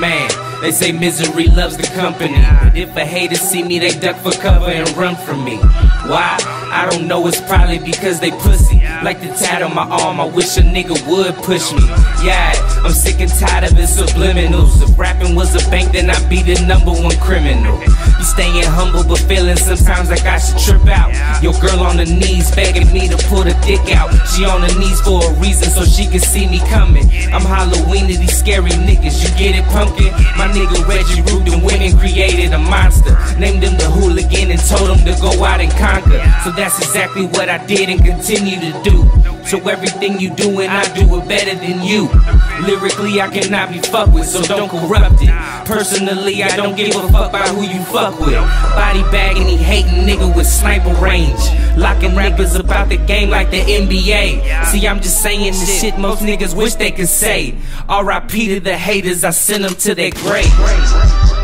Man, they say misery loves the company. But if a hater see me, they duck for cover and run from me. Why? I don't know, it's probably because they pussy. Like the tat on my arm, I wish a nigga would push me. Yeah, I'm sick and tired of his subliminals. If rapping was a bank, then I'd be the number one criminal. You staying humble, but feeling sometimes like I should trip out. Your girl on the knees begging me to pull the dick out. She on her knees for a reason, so she can see me coming. I'm Halloween to these scary niggas. You get it, pumpkin? My nigga Reggie Rubin went and created a monster. Named him the hooligan and told him to go out and conquer. So that's exactly what I did and continue to do. So everything you do and I do it better than you. Lyrically, I cannot be fucked with, so don't corrupt it. Personally, I don't give a fuck about who you fuck with. Body bag any hating nigga with sniper range. Locking rappers about the game like the NBA. See, I'm just saying the shit most niggas wish they could say. RIP to the haters, I send them to their grave.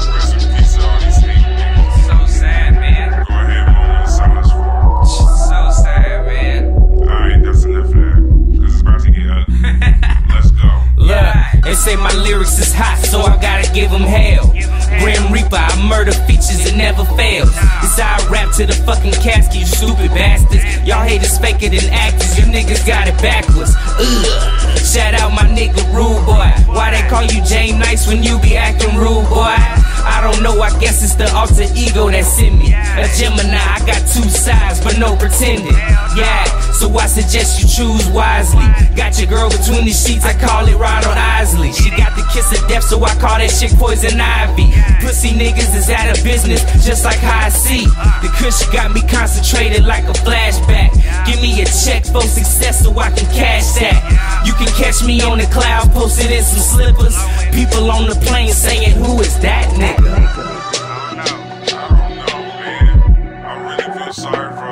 They say my lyrics is hot, so I gotta give them hell. Grim Reaper, I murder features, it never fails. This how I rap to the fucking casket, you stupid bastards. Y'all haters faker than actors, you niggas got it backwards. Ugh. Shout out my nigga Rude Boy. Why they call you JNice when you be acting rude, boy? I don't know, I guess it's the alter ego that's in me. A Gemini, I got two sides, but no pretending. Yeah, so I suggest you choose wisely. Got your girl between the sheets, I call it Ronald Isley. She got the kiss of death, so I call that shit poison ivy. Pussy niggas is out of business, just like how I see. The kush got me concentrated like a flashback. Give me a check for success so I can cash that. You can catch me on the cloud, posted in some slippers. People on the plane saying, Who is that nigga? I don't know, man. I really feel sorry for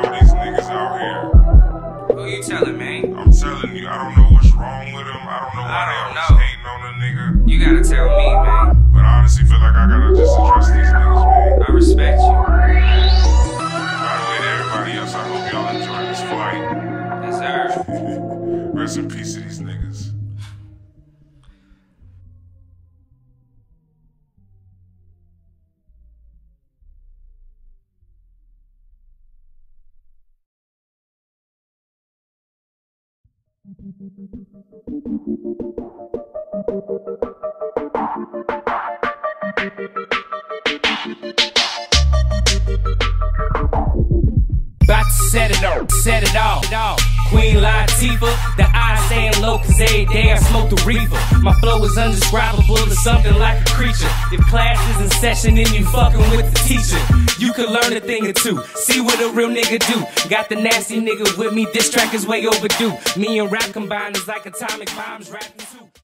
telling you, I don't know what's wrong with them. I don't know why I they don't always know. hating on a nigga. You gotta tell me, man. But I honestly feel like I gotta just address these niggas, man. I respect you. By the way, to everybody else, I hope y'all enjoy this flight. Deserve. Rest in peace to these niggas. About to set it off, set it off. Queen Latifah, the eyes staying low cause every day I smoke the reefer. My flow is undescribable to something like a creature. If class is in session and you fucking with the teacher, you can learn a thing or two. See what a real nigga do. Got the nasty nigga with me, this track is way overdue. Me and rap combined is like atomic bombs rapping too.